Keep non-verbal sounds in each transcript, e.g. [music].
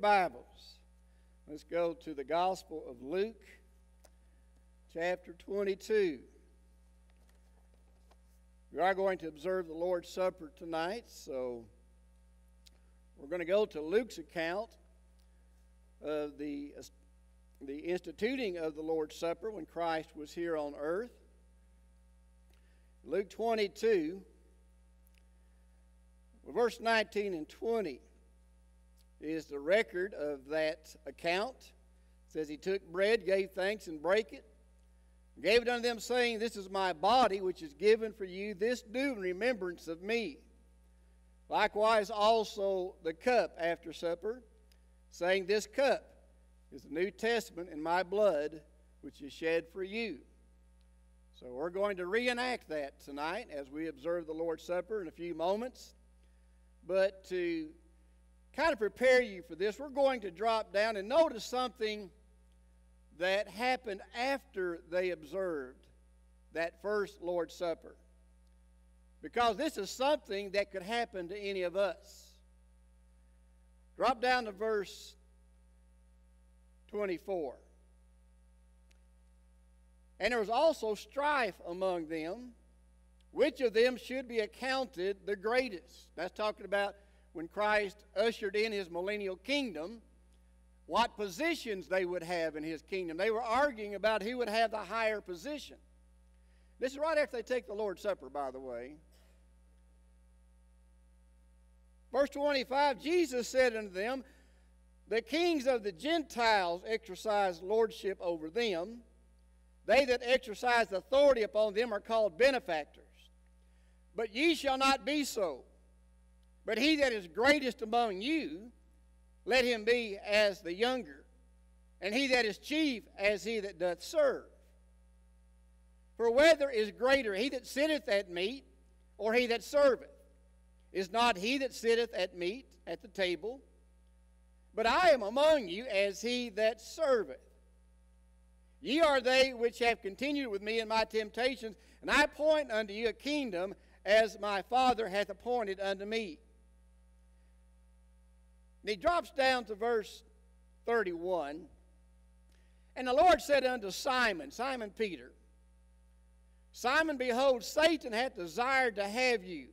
Bibles. Let's go to the Gospel of Luke, chapter 22. We are going to observe the Lord's Supper tonight, so we're going to go to Luke's account of the, the instituting of the Lord's Supper when Christ was here on earth. Luke 22, verse 19 and 20 is the record of that account. It says he took bread, gave thanks, and brake it, gave it unto them, saying, This is my body, which is given for you. This do in remembrance of me. Likewise, also the cup after supper, saying, This cup is the New Testament in my blood, which is shed for you. So we're going to reenact that tonight as we observe the Lord's Supper in a few moments. But to kind of prepare you for this, we're going to drop down and notice something that happened after they observed that first Lord's Supper. Because this is something that could happen to any of us. Drop down to verse 24. And there was also strife among them, which of them should be accounted the greatest. That's talking about when Christ ushered in his millennial kingdom, what positions they would have in his kingdom. They were arguing about who would have the higher position. This is right after they take the Lord's Supper, by the way. Verse 25 Jesus said unto them, The kings of the Gentiles exercise lordship over them. They that exercise authority upon them are called benefactors. But ye shall not be so. But he that is greatest among you, let him be as the younger, and he that is chief as he that doth serve. For whether is greater, he that sitteth at meat, or he that serveth? Is not he that sitteth at meat at the table? But I am among you as he that serveth. Ye are they which have continued with me in my temptations, and I appoint unto you a kingdom as my Father hath appointed unto me. And he drops down to verse 31. And the Lord said unto Simon, Simon Peter, Simon, behold, Satan hath desired to have you,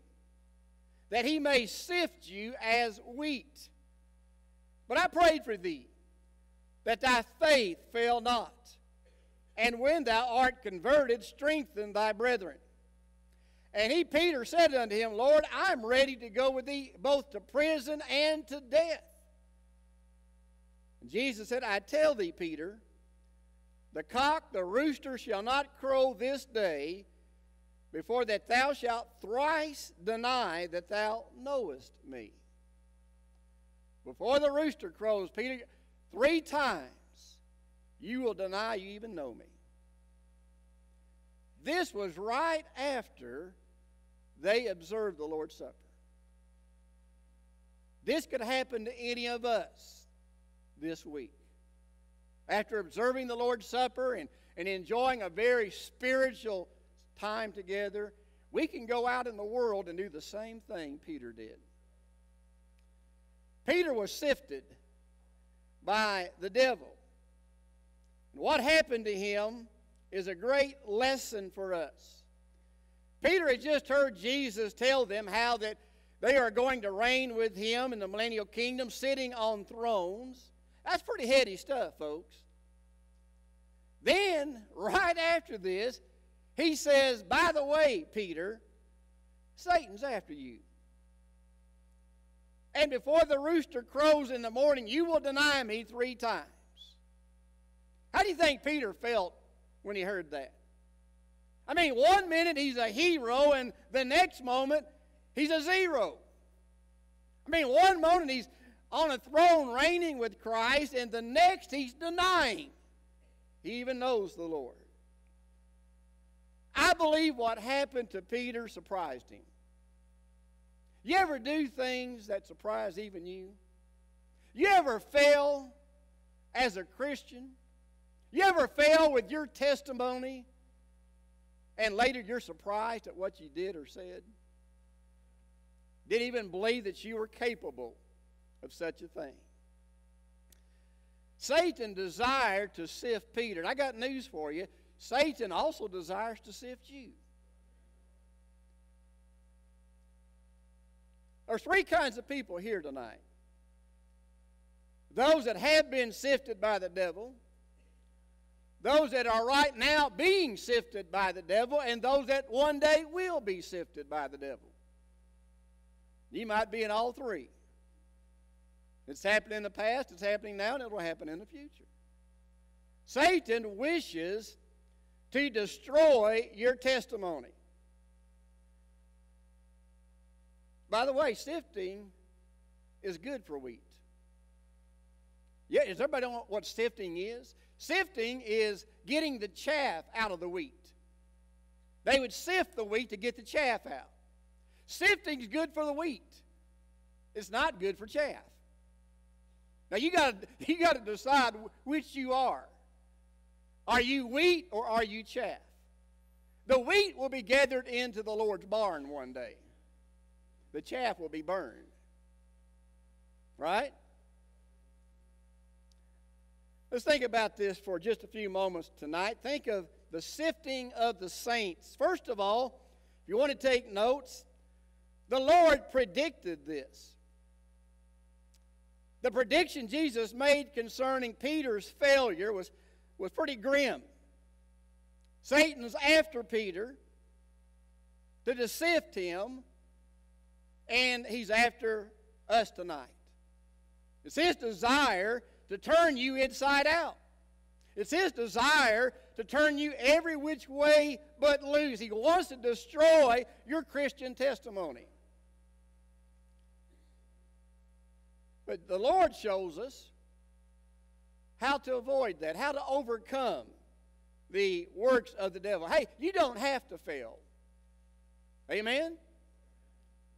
that he may sift you as wheat. But I prayed for thee, that thy faith fail not. And when thou art converted, strengthen thy brethren. And he, Peter, said unto him, Lord, I'm ready to go with thee both to prison and to death. And Jesus said, I tell thee, Peter, the cock, the rooster shall not crow this day before that thou shalt thrice deny that thou knowest me. Before the rooster crows, Peter, three times you will deny you even know me. This was right after they observed the Lord's Supper. This could happen to any of us this week. After observing the Lord's Supper and, and enjoying a very spiritual time together, we can go out in the world and do the same thing Peter did. Peter was sifted by the devil. And what happened to him is a great lesson for us. Peter had just heard Jesus tell them how that they are going to reign with him in the millennial kingdom, sitting on thrones. That's pretty heady stuff, folks. Then, right after this, he says, By the way, Peter, Satan's after you. And before the rooster crows in the morning, you will deny me three times. How do you think Peter felt when he heard that? I mean, one minute he's a hero, and the next moment he's a zero. I mean, one moment he's on a throne reigning with Christ, and the next he's denying. He even knows the Lord. I believe what happened to Peter surprised him. You ever do things that surprise even you? You ever fail as a Christian? You ever fail with your testimony and later you're surprised at what you did or said? Didn't even believe that you were capable of such a thing. Satan desired to sift Peter. And I got news for you. Satan also desires to sift you. There are three kinds of people here tonight those that have been sifted by the devil, those that are right now being sifted by the devil, and those that one day will be sifted by the devil. You might be in all three. It's happened in the past, it's happening now, and it will happen in the future. Satan wishes to destroy your testimony. By the way, sifting is good for wheat. Yeah, does everybody know what sifting is? Sifting is getting the chaff out of the wheat. They would sift the wheat to get the chaff out. Sifting is good for the wheat. It's not good for chaff. Now you got [laughs] you got to decide which you are. Are you wheat or are you chaff? The wheat will be gathered into the Lord's barn one day. The chaff will be burned. Right? Let's think about this for just a few moments tonight. Think of the sifting of the saints. First of all, if you want to take notes, the Lord predicted this. The prediction Jesus made concerning Peter's failure was, was pretty grim. Satan's after Peter to sift him, and he's after us tonight. It's his desire to turn you inside out. It's his desire to turn you every which way but loose. He wants to destroy your Christian testimony. But the Lord shows us how to avoid that, how to overcome the works of the devil. Hey, you don't have to fail. Amen?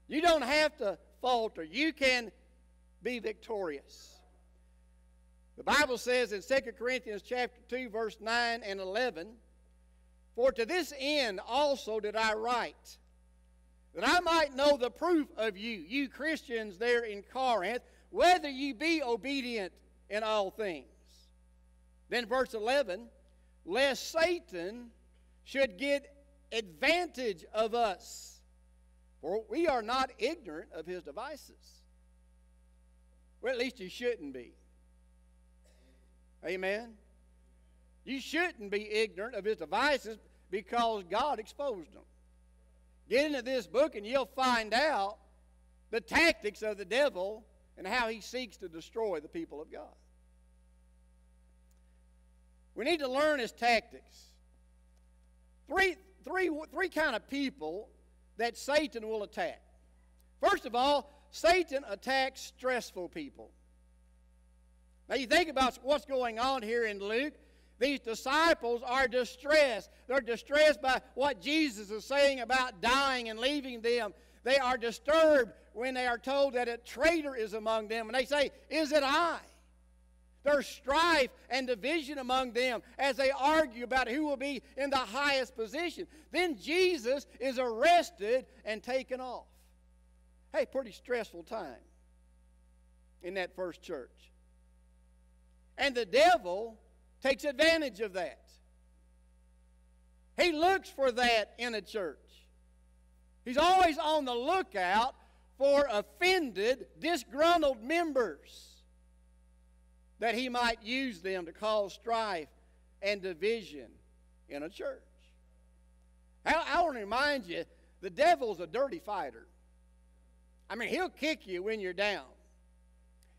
You don't have to falter. You can be victorious. The Bible says in 2 Corinthians chapter 2 verse 9 and 11, "For to this end also did I write, that I might know the proof of you, you Christians there in Corinth, whether ye be obedient in all things. Then, verse 11, lest Satan should get advantage of us, for we are not ignorant of his devices. Well, at least you shouldn't be. Amen. You shouldn't be ignorant of his devices because God exposed them. Get into this book and you'll find out the tactics of the devil and how he seeks to destroy the people of God. We need to learn his tactics. Three, three, three kind of people that Satan will attack. First of all, Satan attacks stressful people. Now, you think about what's going on here in Luke. These disciples are distressed. They're distressed by what Jesus is saying about dying and leaving them. They are disturbed when they are told that a traitor is among them. And they say, Is it I? There's strife and division among them as they argue about who will be in the highest position. Then Jesus is arrested and taken off. Hey, pretty stressful time in that first church. And the devil takes advantage of that. He looks for that in a church. He's always on the lookout for offended, disgruntled members that he might use them to cause strife and division in a church. I, I want to remind you the devil's a dirty fighter. I mean, he'll kick you when you're down,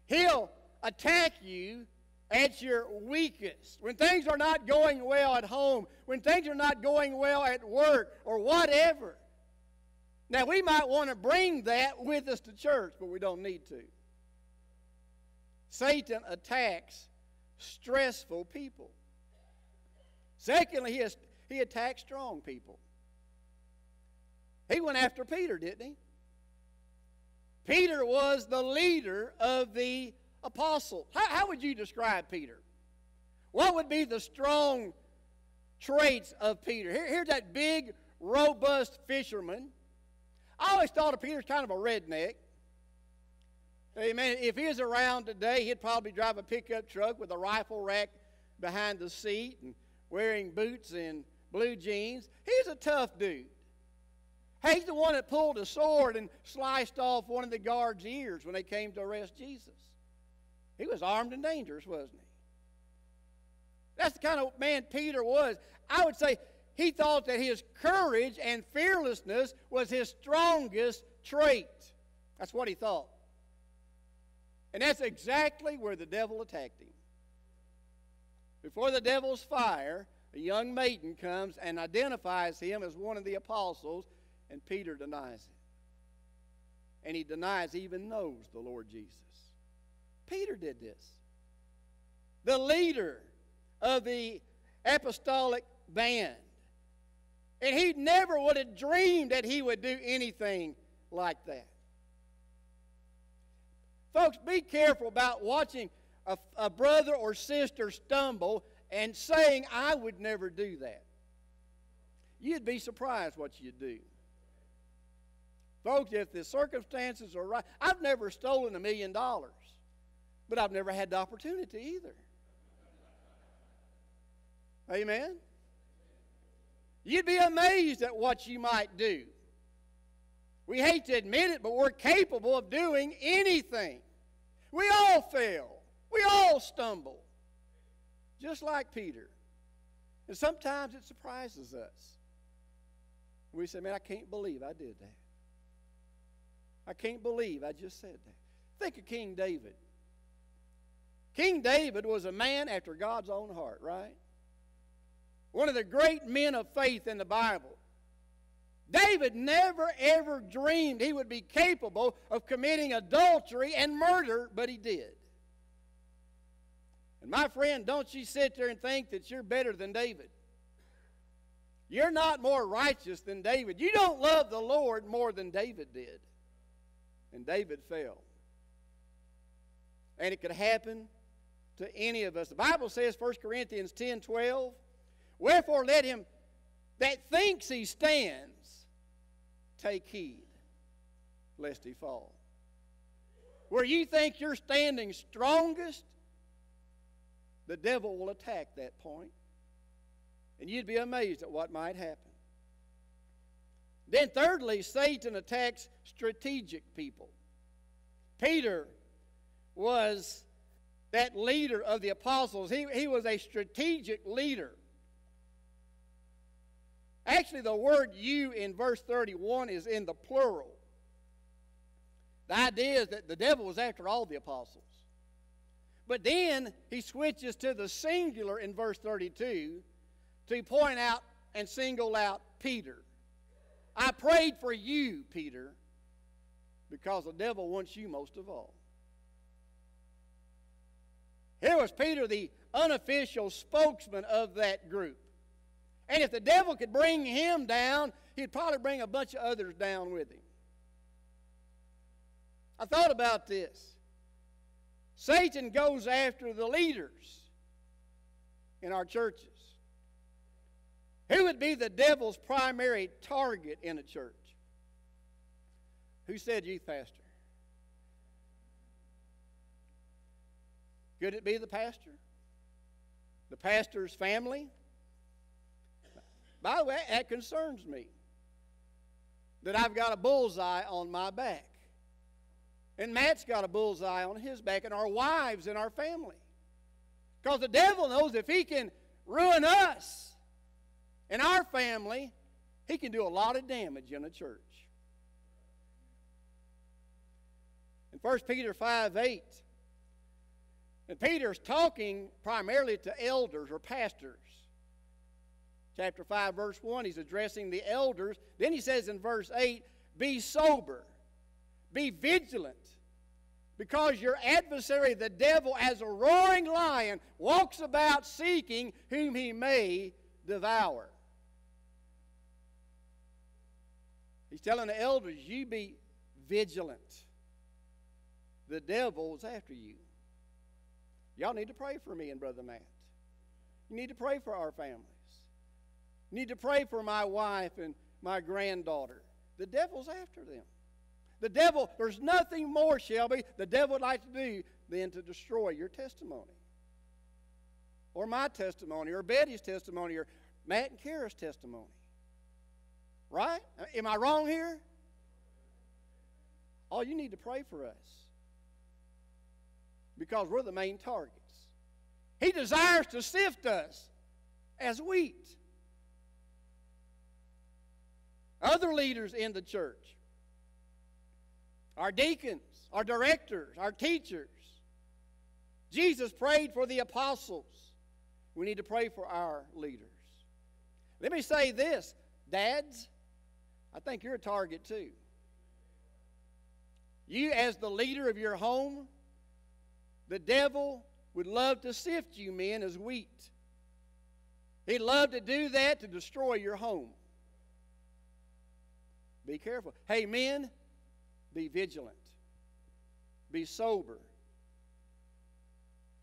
he'll attack you at your weakest, when things are not going well at home, when things are not going well at work, or whatever. Now, we might want to bring that with us to church, but we don't need to. Satan attacks stressful people. Secondly, he, he attacks strong people. He went after Peter, didn't he? Peter was the leader of the apostles. How, how would you describe Peter? What would be the strong traits of Peter? Here, here's that big, robust fisherman I always thought of Peter as kind of a redneck. Amen. If he was around today, he'd probably drive a pickup truck with a rifle rack behind the seat and wearing boots and blue jeans. He's a tough dude. He's the one that pulled a sword and sliced off one of the guards' ears when they came to arrest Jesus. He was armed and dangerous, wasn't he? That's the kind of man Peter was. I would say he thought that his courage and fearlessness was his strongest trait. That's what he thought. And that's exactly where the devil attacked him. Before the devil's fire, a young maiden comes and identifies him as one of the apostles, and Peter denies it. And he denies he even knows the Lord Jesus. Peter did this. The leader of the apostolic band. And he never would have dreamed that he would do anything like that. Folks, be careful about watching a, a, brother or sister stumble and saying, I would never do that. You'd be surprised what you'd do. Folks, if the circumstances are right, I've never stolen a million dollars, but I've never had the opportunity either. Amen? You'd be amazed at what you might do. We hate to admit it, but we're capable of doing anything. We all fail. We all stumble. Just like Peter. And sometimes it surprises us. We say, man, I can't believe I did that. I can't believe I just said that. Think of King David. King David was a man after God's own heart, right? one of the great men of faith in the Bible. David never ever dreamed he would be capable of committing adultery and murder, but he did. And my friend, don't you sit there and think that you're better than David. You're not more righteous than David. You don't love the Lord more than David did. And David fell. And it could happen to any of us. The Bible says, 1 Corinthians 10 12, Wherefore let him that thinks he stands take heed lest he fall. Where you think you're standing strongest, the devil will attack that point, and you'd be amazed at what might happen. Then, thirdly, Satan attacks strategic people. Peter was that leader of the apostles, he, he was a strategic leader. Actually, the word you in verse 31 is in the plural. The idea is that the devil was after all the apostles. But then he switches to the singular in verse 32 to point out and single out Peter. I prayed for you, Peter, because the devil wants you most of all. Here was Peter, the unofficial spokesman of that group. And if the devil could bring him down, he'd probably bring a bunch of others down with him. I thought about this. Satan goes after the leaders in our churches. Who would be the devil's primary target in a church? Who said youth pastor? Could it be the pastor? The pastor's family? By the way, that concerns me that I've got a bullseye on my back. And Matt's got a bullseye on his back, and our wives and our family. Because the devil knows if he can ruin us and our family, he can do a lot of damage in a church. In 1 Peter 5 8, and Peter's talking primarily to elders or pastors chapter 5, verse 1, he's addressing the elders. Then he says in verse 8, Be sober, be vigilant, because your adversary, the devil, as a roaring lion, walks about seeking whom he may devour. He's telling the elders, You be vigilant. The devil is after you. Y'all need to pray for me and Brother Matt. You need to pray for our family need to pray for my wife and my granddaughter. The devil's after them. The devil, there's nothing more, Shelby, the devil would like to do than to destroy your testimony. Or my testimony, or Betty's testimony, or Matt and Kara's testimony. Right? Am I wrong here? All you need to pray for us. Because we're the main targets. He desires to sift us as wheat. Other leaders in the church, our deacons, our directors, our teachers. Jesus prayed for the apostles. We need to pray for our leaders. Let me say this, dads, I think you're a target too. You, as the leader of your home, the devil would love to sift you men as wheat. He'd love to do that to destroy your home. Be careful. Hey, men, be vigilant, be sober.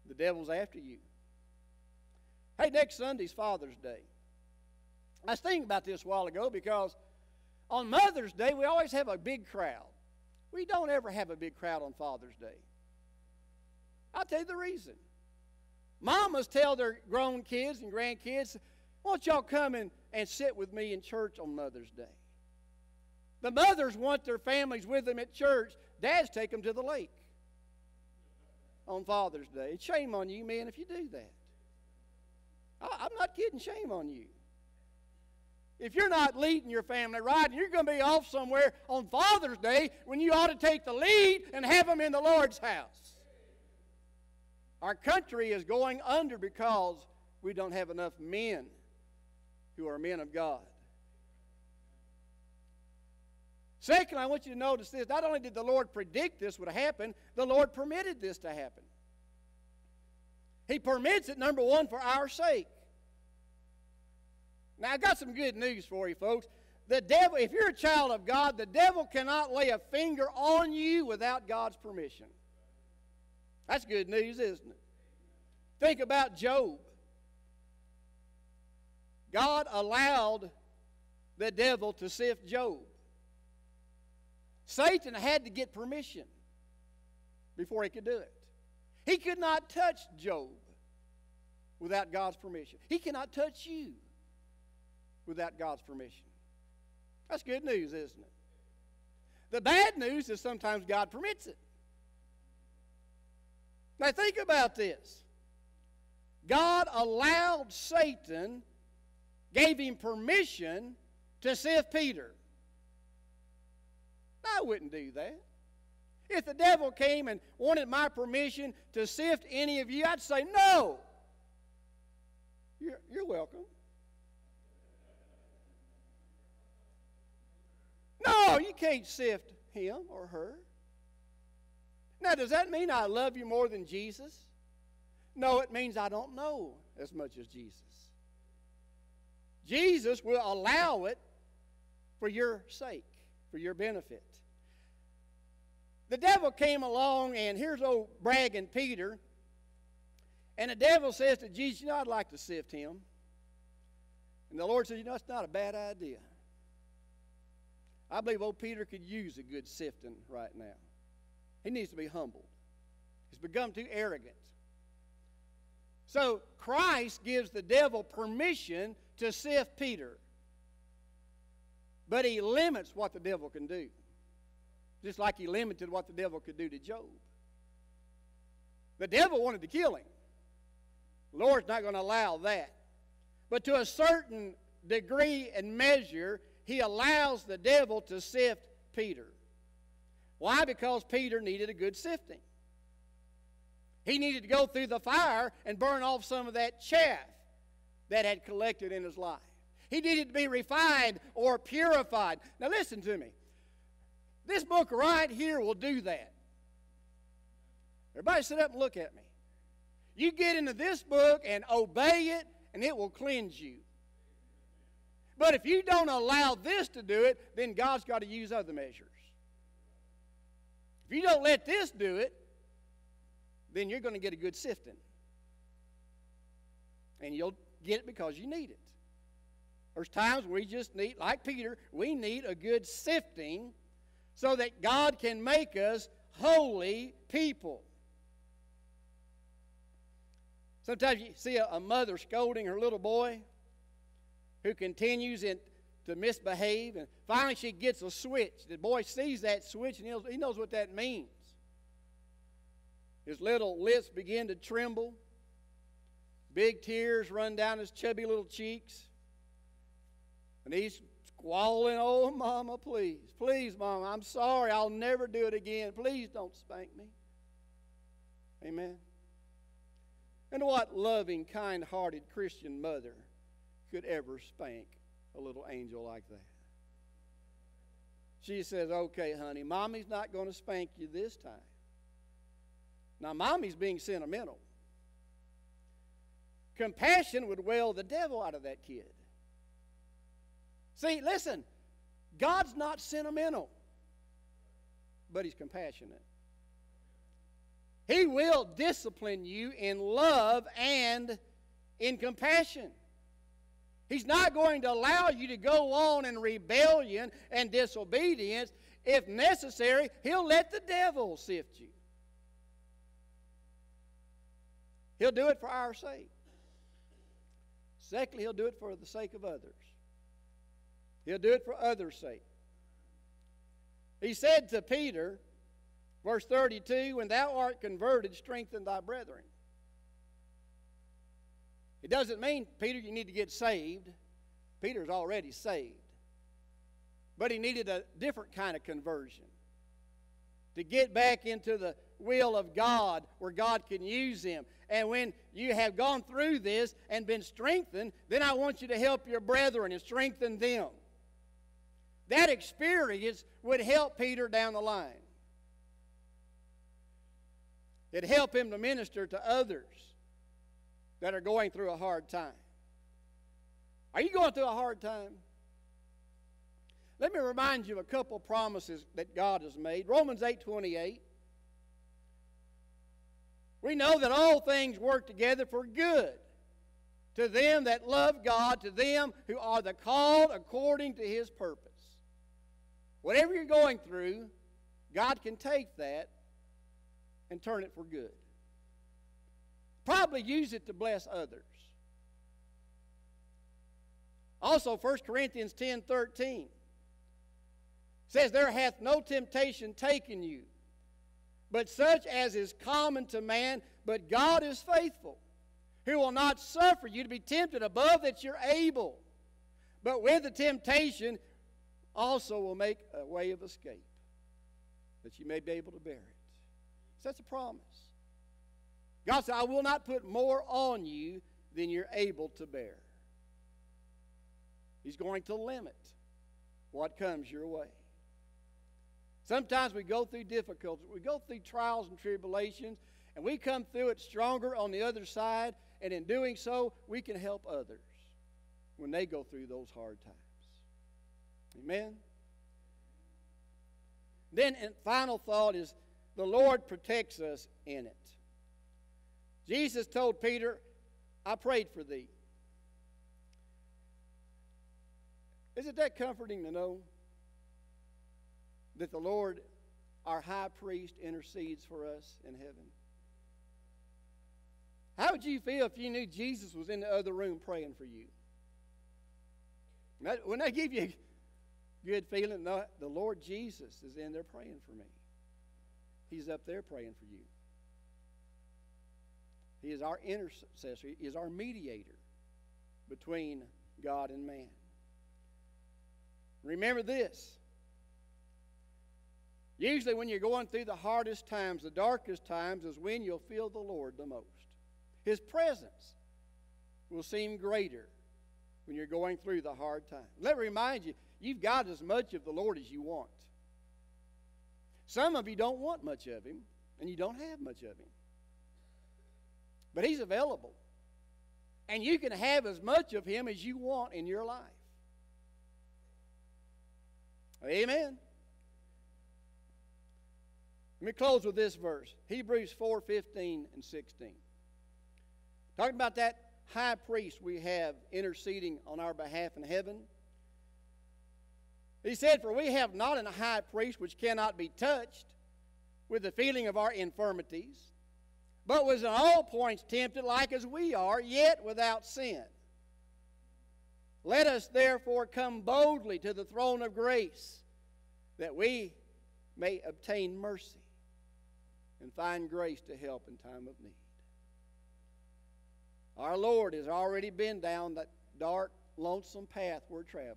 The devil's after you. Hey, next Sunday's Father's Day. I was thinking about this a while ago because on Mother's Day, we always have a big crowd. We don't ever have a big crowd on Father's Day. I'll tell you the reason. Mamas tell their grown kids and grandkids, why don't y'all come and, and sit with me in church on Mother's Day? The mothers want their families with them at church. Dads take them to the lake on Father's Day. Shame on you, men, if you do that. I, I'm not kidding. Shame on you. If you're not leading your family right, you're going to be off somewhere on Father's Day when you ought to take the lead and have them in the Lord's house. Our country is going under because we don't have enough men who are men of God. Second, I want you to notice this. Not only did the Lord predict this would happen, the Lord permitted this to happen. He permits it, number one, for our sake. Now, I've got some good news for you, folks. The devil, if you're a child of God, the devil cannot lay a finger on you without God's permission. That's good news, isn't it? Think about Job. God allowed the devil to sift Job. Satan had to get permission before he could do it. He could not touch Job without God's permission. He cannot touch you without God's permission. That's good news, isn't it? The bad news is sometimes God permits it. Now, think about this. God allowed Satan, gave him permission to sift Peter. I wouldn't do that. If the devil came and wanted my permission to sift any of you, I'd say, no. You're, you're welcome. No, you can't sift him or her. Now, does that mean I love you more than Jesus? No, it means I don't know as much as Jesus. Jesus will allow it for your sake, for your benefit. The devil came along, and here's old bragging Peter. And the devil says to Jesus, You know, I'd like to sift him. And the Lord says, You know, it's not a bad idea. I believe old Peter could use a good sifting right now. He needs to be humbled. He's become too arrogant. So Christ gives the devil permission to sift Peter. But he limits what the devil can do. Just like he limited what the devil could do to Job. The devil wanted to kill him. The Lord's not going to allow that. But to a certain degree and measure, he allows the devil to sift Peter. Why? Because Peter needed a good sifting. He needed to go through the fire and burn off some of that chaff that had collected in his life. He needed to be refined or purified. Now, listen to me. This book right here will do that. Everybody sit up and look at me. You get into this book and obey it, and it will cleanse you. But if you don't allow this to do it, then God's got to use other measures. If you don't let this do it, then you're going to get a good sifting. And you'll get it because you need it. There's times we just need, like Peter, we need a good sifting so that God can make us holy people. Sometimes you see a, mother scolding her little boy who continues in, to misbehave, and finally she gets a switch. The boy sees that switch and he knows, what that means. His little lips begin to tremble. Big tears run down his chubby little cheeks. And he's squalling, Oh, Mama, please. Please, Mama, I'm sorry. I'll never do it again. Please don't spank me. Amen. And what loving, kind hearted Christian mother could ever spank a little angel like that? She says, Okay, honey, mommy's not going to spank you this time. Now, mommy's being sentimental. Compassion would wail the devil out of that kid. See, listen, God's not sentimental, but He's compassionate. He will discipline you in love and in compassion. He's not going to allow you to go on in rebellion and disobedience. If necessary, He'll let the devil sift you. He'll do it for our sake. Secondly, He'll do it for the sake of others. He'll do it for others' sake. He said to Peter, verse 32, When thou art converted, strengthen thy brethren. It doesn't mean, Peter, you need to get saved. Peter's already saved. But he needed a different kind of conversion to get back into the will of God where God can use him. And when you have gone through this and been strengthened, then I want you to help your brethren and strengthen them. That experience would help Peter down the line. It'd help him to minister to others that are going through a hard time. Are you going through a hard time? Let me remind you of a couple promises that God has made. Romans 8 28. We know that all things work together for good to them that love God, to them who are the called according to his purpose. Whatever you're going through, God can take that and turn it for good. Probably use it to bless others. Also, 1 Corinthians 10 13 says, There hath no temptation taken you, but such as is common to man, but God is faithful, who will not suffer you to be tempted above that you're able, but with the temptation also will make a way of escape that you may be able to bear it. So that's a promise. God said, I will not put more on you than you're able to bear. He's going to limit what comes your way. Sometimes we go through difficulties, we go through trials and tribulations, and we come through it stronger on the other side, and in doing so, we can help others when they go through those hard times. Amen? Then, final thought is the Lord protects us in it. Jesus told Peter, I prayed for thee. Isn't that comforting to know that the Lord, our high priest, intercedes for us in heaven? How would you feel if you knew Jesus was in the other room praying for you? Wouldn't that give you a good feeling. The, the Lord Jesus is in there praying for me. He's up there praying for you. He is our intercessor, He is our mediator between God and man. Remember this. Usually, when you're going through the hardest times, the darkest times, is when you'll feel the Lord the most. His presence will seem greater when you're going through the hard times. Let me remind you, You've got as much of the Lord as you want. Some of you don't want much of Him, and you don't have much of Him. But He's available. And you can have as much of Him as you want in your life. Amen. Let me close with this verse Hebrews 4 15 and 16. Talking about that high priest we have interceding on our behalf in heaven. He said, For we have not a high priest which cannot be touched with the feeling of our infirmities, but was in all points tempted like as we are, yet without sin. Let us therefore come boldly to the throne of grace, that we may obtain mercy and find grace to help in time of need. Our Lord has already been down that dark, lonesome path we're traveling,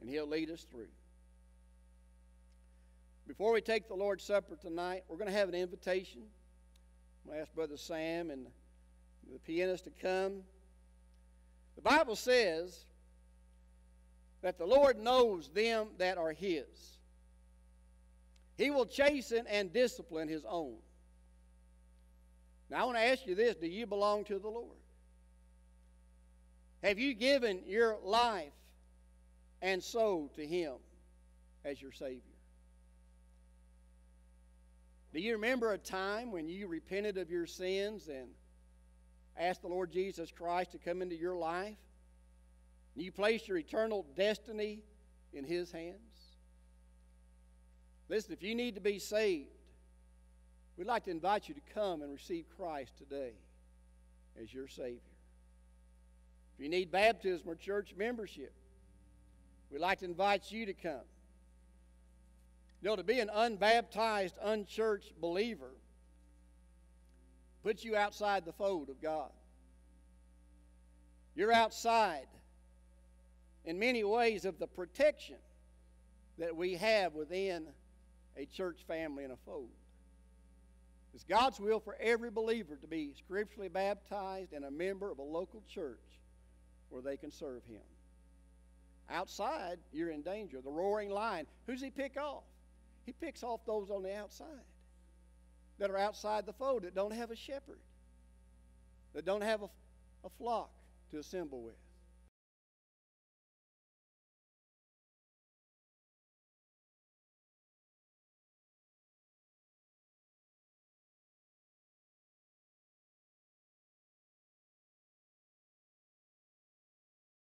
and He'll lead us through. Before we take the Lord's Supper tonight, we're going to have an invitation. I'm ask Brother Sam and the pianist to come. The Bible says that the Lord knows them that are His. He will chasten and discipline His own. Now, I want to ask you this do you belong to the Lord? Have you given your life and soul to Him as your Savior? Do you remember a time when you repented of your sins and asked the Lord Jesus Christ to come into your life? You placed your eternal destiny in His hands? Listen, if you need to be saved, we'd like to invite you to come and receive Christ today as your Savior. If you need baptism or church membership, we'd like to invite you to come. You know, to be an unbaptized, unchurched believer puts you outside the fold of God. You're outside, in many ways, of the protection that we have within a church family and a fold. It's God's will for every believer to be scripturally baptized and a member of a local church where they can serve Him. Outside, you're in danger. The roaring lion, who's He pick off? He picks off those on the outside that are outside the fold, that don't have a shepherd, that don't have a, a flock to assemble with.